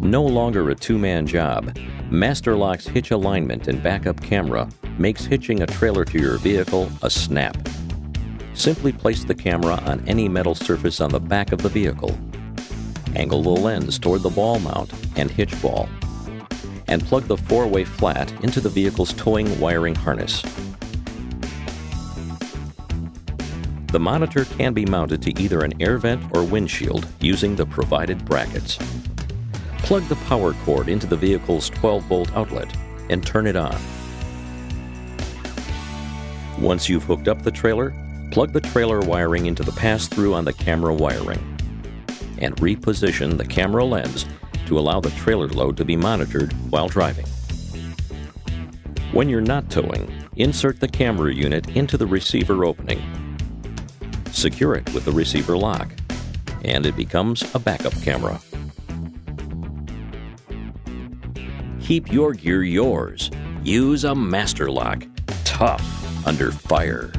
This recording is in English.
No longer a two man job, Master Lock's hitch alignment and backup camera makes hitching a trailer to your vehicle a snap. Simply place the camera on any metal surface on the back of the vehicle. Angle the lens toward the ball mount and hitch ball. And plug the four way flat into the vehicle's towing wiring harness. The monitor can be mounted to either an air vent or windshield using the provided brackets. Plug the power cord into the vehicle's 12 volt outlet and turn it on. Once you've hooked up the trailer, plug the trailer wiring into the pass through on the camera wiring and reposition the camera lens to allow the trailer load to be monitored while driving. When you're not towing, insert the camera unit into the receiver opening. Secure it with the receiver lock, and it becomes a backup camera. Keep your gear yours. Use a Master Lock. Tough under fire.